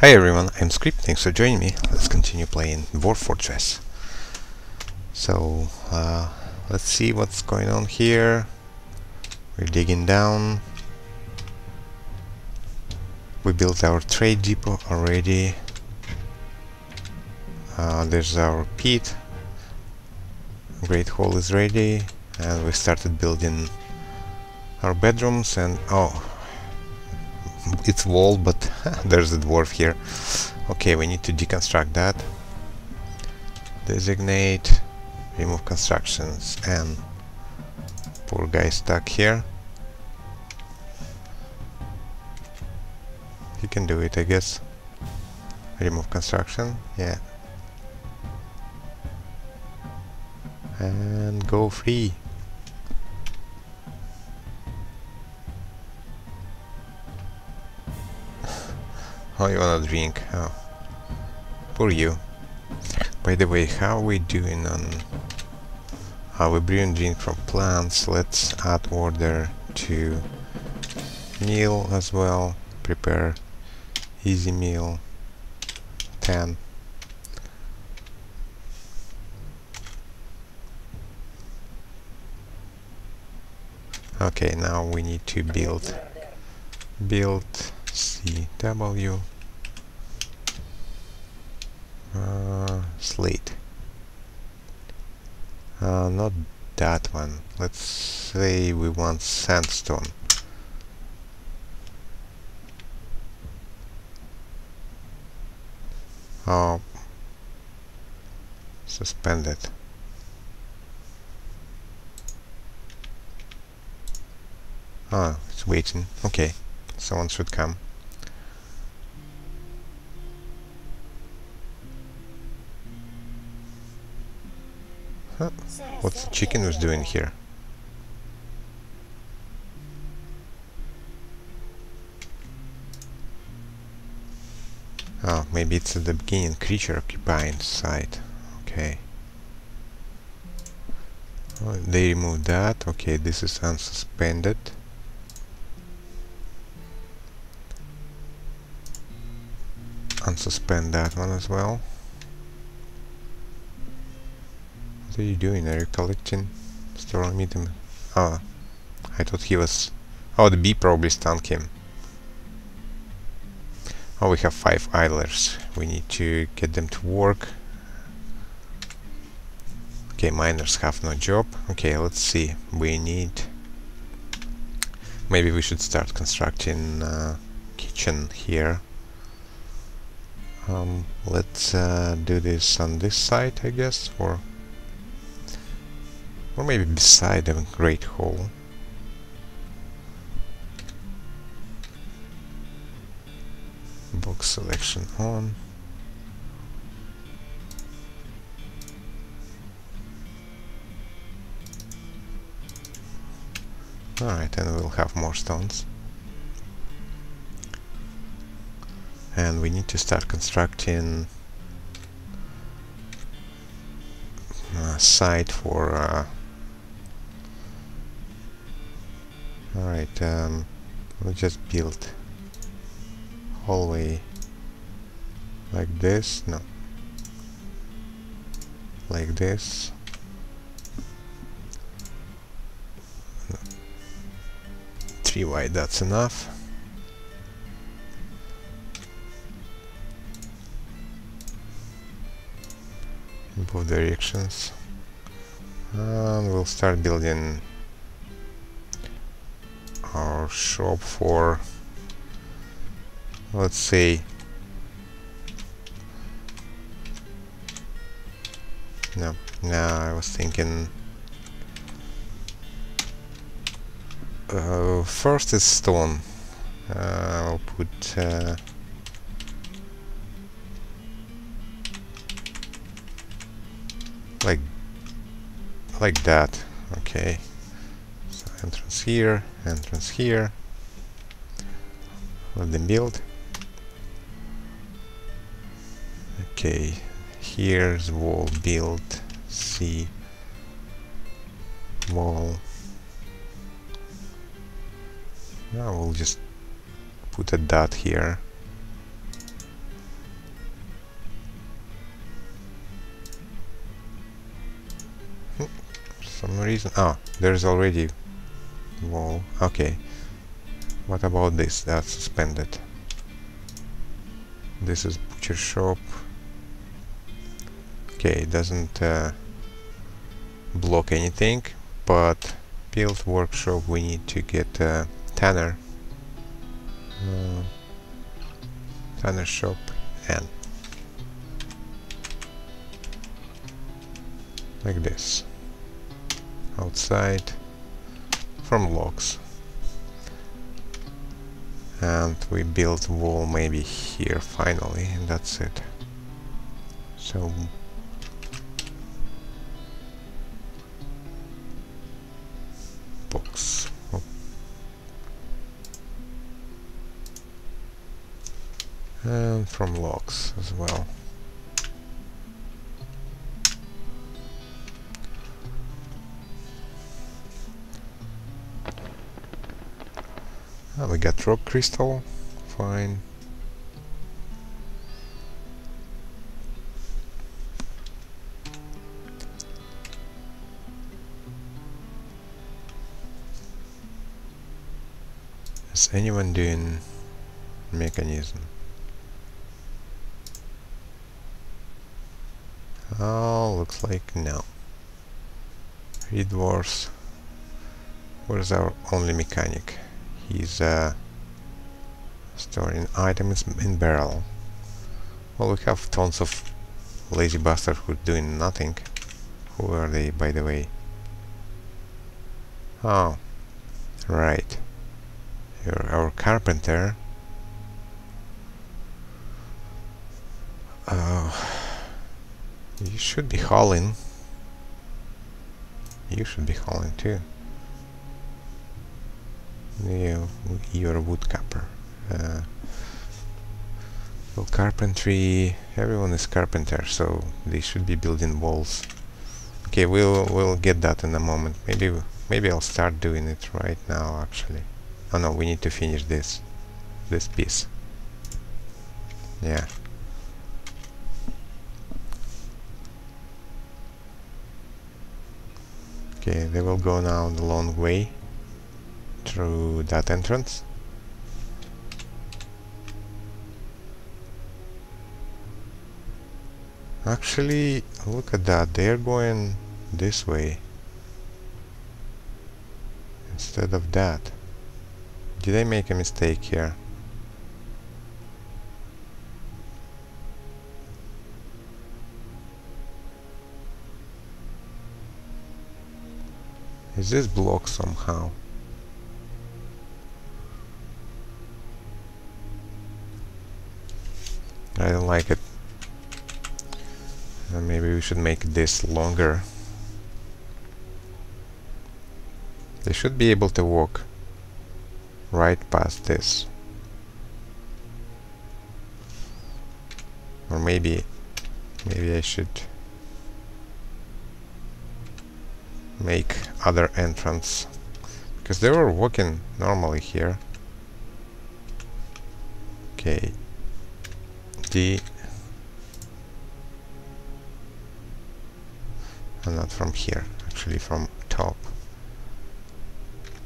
Hi everyone, I'm Scrip, thanks for joining me. Let's continue playing Dwarf Fortress. So, uh, let's see what's going on here. We're digging down. We built our trade depot already. Uh, there's our pit. Great Hall is ready. And we started building our bedrooms and... oh, it's wall, but there's a dwarf here. Okay, we need to deconstruct that. Designate, remove constructions, and poor guy stuck here. He can do it, I guess. Remove construction, yeah. And go free. Oh, you wanna drink? Oh. Poor you. By the way, how are we doing on... Are we brewing drink from plants? Let's add order to meal as well. Prepare easy meal. 10. Okay, now we need to build build CW uh, slate. Uh, not that one. Let's say we want sandstone. Oh. Suspended. Ah it's waiting. Okay. Someone should come Huh? What's the chicken was doing here? Oh, maybe it's at the beginning creature occupying site. Okay. Oh, they remove that. Okay, this is unsuspended. Unsuspend that one as well. Are you doing? Are you collecting? Storing medium? Oh, I thought he was... Oh, the bee probably stung him. Oh, we have five idlers. We need to get them to work. Okay, miners have no job. Okay, let's see. We need... Maybe we should start constructing uh, kitchen here. Um, let's uh, do this on this side, I guess, or or maybe beside the Great Hall. Box selection on. Alright, and we'll have more stones. And we need to start constructing a site for uh, Alright, um, we just build hallway like this, no, like this. No. Three wide, that's enough. In both directions. And we'll start building our shop for let's say no no I was thinking uh, first is stone. Uh, I'll put uh, like like that okay entrance here, entrance here. Let them build. Okay, here's wall build, C, wall. Now we'll just put a dot here. Hmm, some reason ah there's already wall okay. What about this? That's suspended. This is butcher shop. Okay it doesn't uh, block anything but build workshop we need to get uh, tanner. Uh, tanner shop and like this. Outside from logs. And we build wall maybe here finally and that's it. So box oh. and from logs as well We got rock crystal. Fine. Is anyone doing mechanism? Oh, looks like no. Reed Wars. Where's our only mechanic? He's uh, storing items in barrel. Well, we have tons of lazy bastards who are doing nothing. Who are they, by the way? Oh, right. You're our carpenter. Uh, you should be hauling. You should be hauling too. Yeah, you're a. Uh, well, carpentry. Everyone is carpenter, so they should be building walls. Okay, we'll we'll get that in a moment. Maybe maybe I'll start doing it right now. Actually, oh no, we need to finish this this piece. Yeah. Okay, they will go now the long way through that entrance. Actually, look at that, they're going this way instead of that. Did I make a mistake here? Is this blocked somehow? I don't like it. Uh, maybe we should make this longer. They should be able to walk right past this. Or maybe, maybe I should make other entrance because they were walking normally here. Okay, D and not from here actually from top.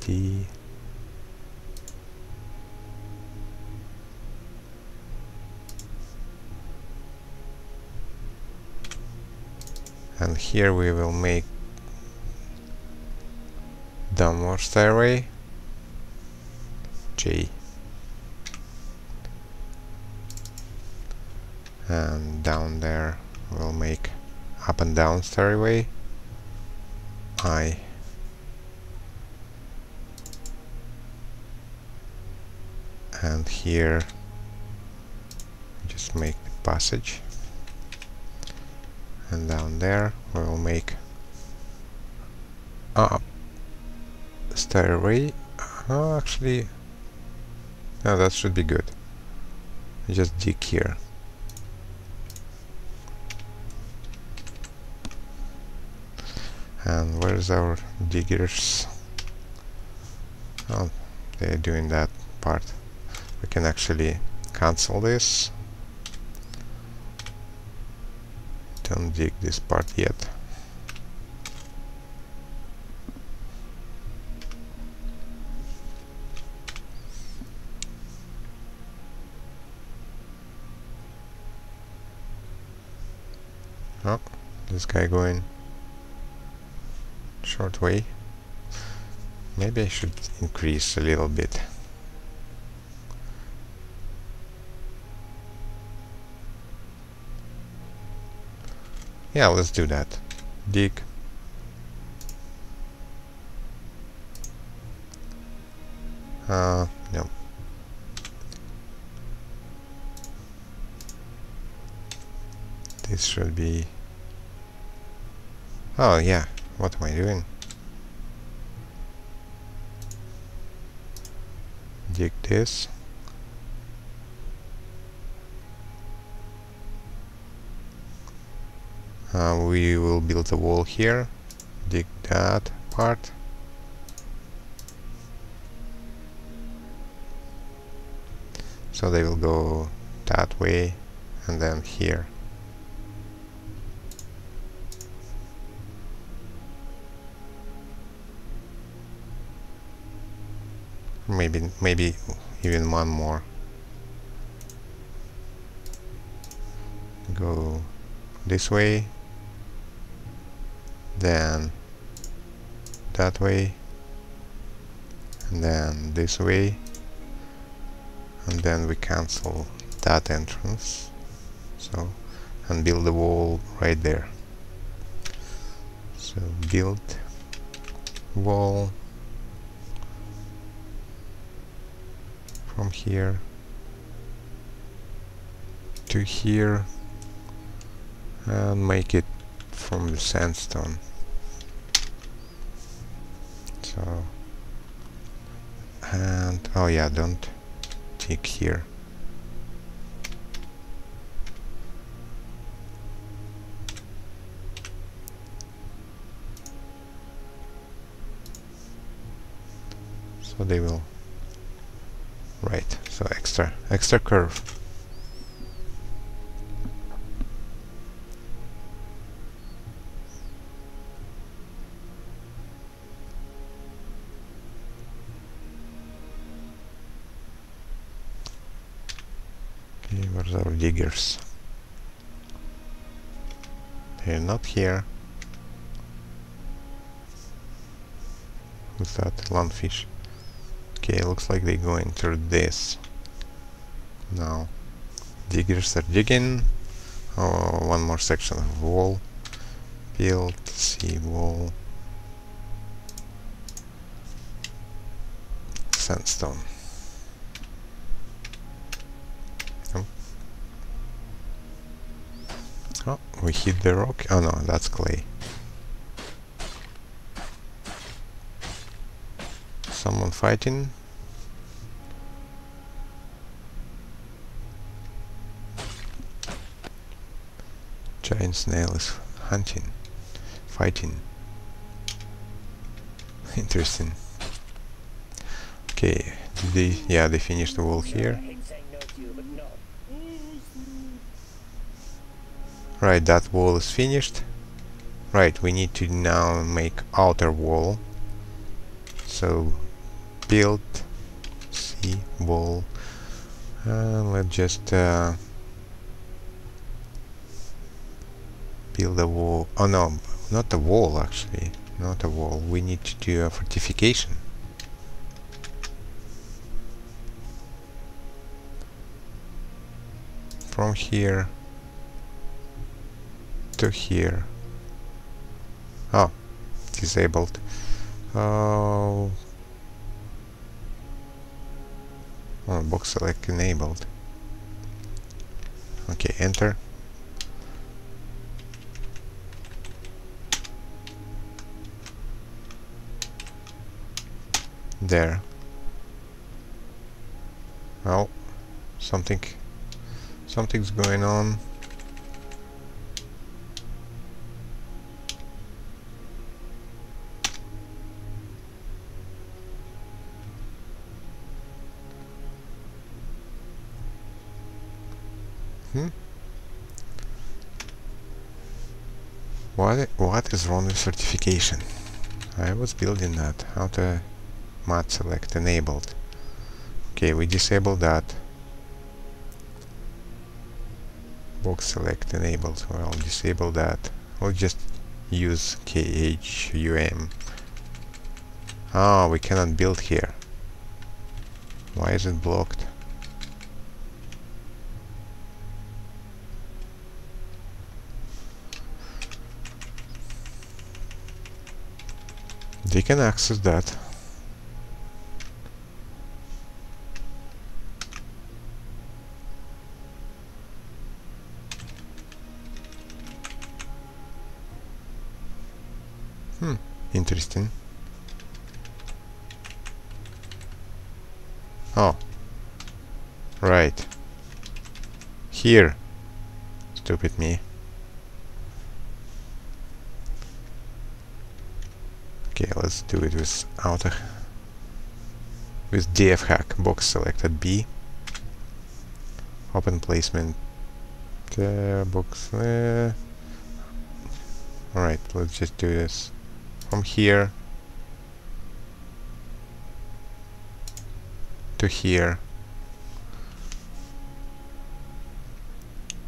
D and here we will make downward stairway. J and down there we'll make up and down stairway. I and here just make the passage. And down there we'll make up stairway. Oh, actually no that should be good. Just dig here and where's our diggers? Oh they're doing that part. We can actually cancel this. Don't dig this part yet. Oh, this guy going short way. Maybe I should increase a little bit. Yeah, let's do that. Dig. Uh, no. This should be... Oh, yeah. What am I doing? Dig this. Uh, we will build a wall here. Dig that part. So they will go that way and then here. Maybe, maybe even one more. Go this way, then that way, and then this way, and then we cancel that entrance, so, and build the wall right there. So build wall from here to here and make it from the sandstone. So and oh yeah don't tick here. So they will right so extra extra curve. Okay where's our diggers? They're not here. Who's that lungfish Okay, looks like they go into this. Now, diggers are digging. Oh, one more section of wall. Build, sea wall. Sandstone. Oh. oh, we hit the rock. Oh no, that's clay. Someone fighting. Giant snail is hunting, fighting. Interesting. Okay, they yeah they finished the wall here. Right, that wall is finished. Right, we need to now make outer wall. So build sea wall. Uh, let's just uh, build a wall. Oh no not a wall actually. Not a wall. We need to do a fortification. From here to here. Oh disabled. Oh Oh, box select enabled. Okay, enter. There. Well, something, something's going on. What, what is wrong with fortification? I was building that. How to mod select enabled. Okay, we disable that. box select enabled well disable that we'll just use khum ah we cannot build here why is it blocked they can access that Hmm, interesting. Oh. Right. Here. Stupid me. Okay, let's do it with outer with DFHack box selected B. Open placement uh, box. Uh, Alright, let's just do this from here to here.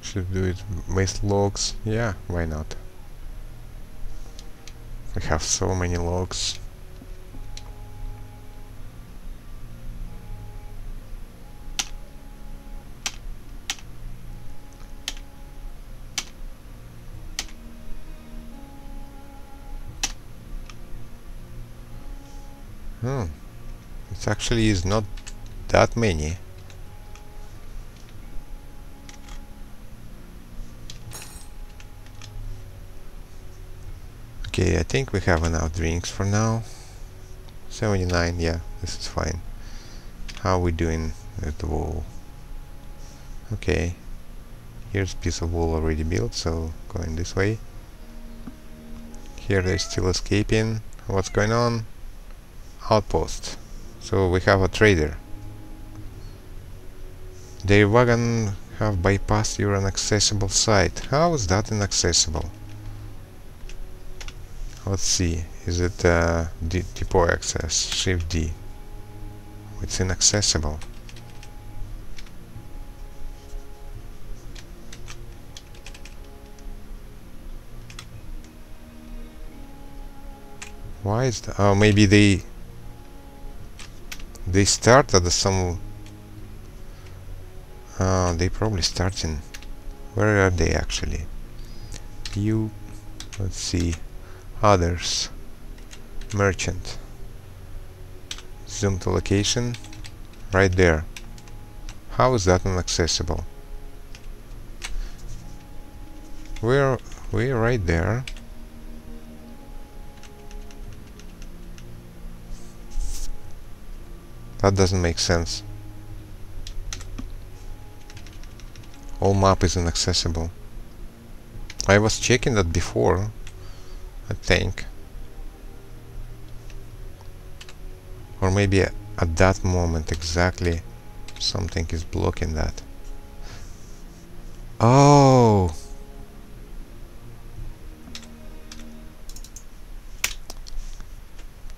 Should do it with logs. Yeah, why not? We have so many logs. Actually is not that many. Okay, I think we have enough drinks for now. 79, yeah, this is fine. How are we doing with the wall? Okay, here's piece of wall already built, so going this way. Here they're still escaping. What's going on? outpost. So we have a trader. Their wagon have bypassed your inaccessible site. How is that inaccessible? Let's see. Is it uh, depot access? Shift D. It's inaccessible. Why is that? Oh, maybe they they start at some... Uh, they probably start in... Where are they actually? You... Let's see... Others. Merchant. Zoom to location. Right there. How is that inaccessible? We're, we're right there. That doesn't make sense. All map is inaccessible. I was checking that before, I think. Or maybe at that moment exactly something is blocking that. Oh!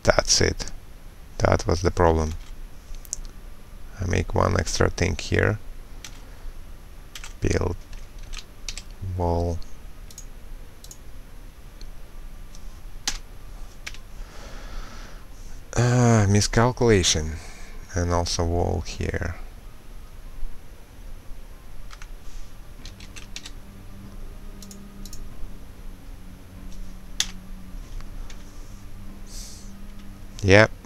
That's it. That was the problem. I make one extra thing here. Build wall. Uh, miscalculation. And also wall here. Yep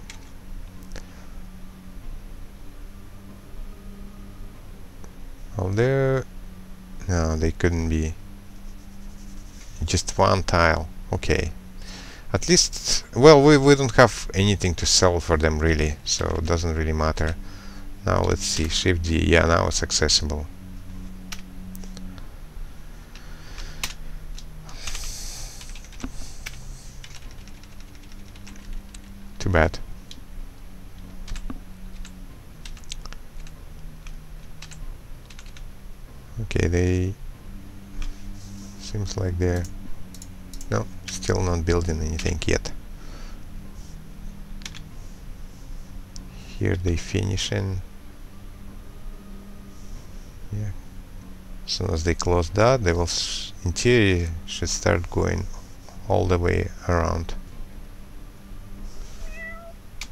Although... No, they couldn't be. Just one tile. Okay. At least... Well, we, we don't have anything to sell for them really, so it doesn't really matter. Now let's see. Shift D. Yeah, now it's accessible. Too bad. Okay, they... Seems like they're... No, still not building anything yet. Here they finishing. Yeah. As soon as they close that, they will, in theory, should start going all the way around.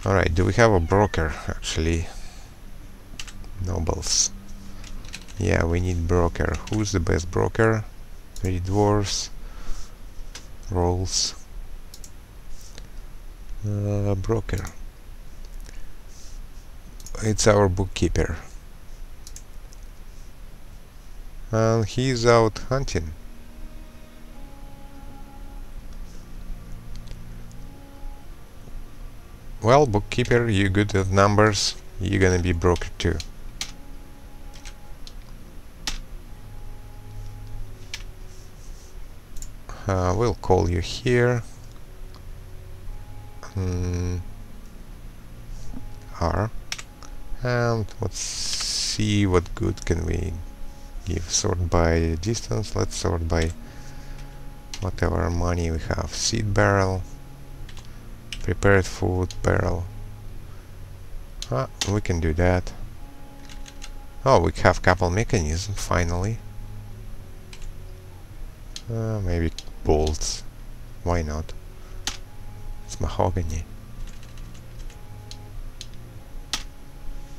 Alright, do we have a broker, actually? Nobles. Yeah, we need broker. Who's the best broker? Three dwarves. Rolls. Uh, broker. It's our bookkeeper. And he's out hunting. Well, bookkeeper, you good at numbers, you're gonna be broker too. Uh, we'll call you here. Mm, R. And let's see what good can we give. Sort by distance. Let's sort by whatever money we have. Seed barrel. Prepared food barrel. Ah, we can do that. Oh we have couple mechanism finally. Uh, maybe bolts. Why not? It's mahogany.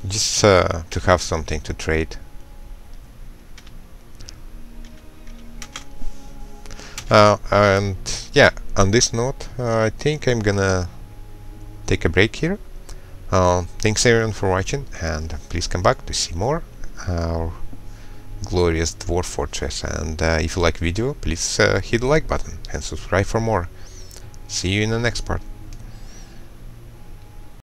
Just uh, to have something to trade. Uh, and yeah, on this note, uh, I think I'm gonna take a break here. Uh, thanks everyone for watching, and please come back to see more glorious dwarf fortress and uh, if you like video please uh, hit the like button and subscribe for more. See you in the next part